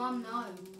Mom, no.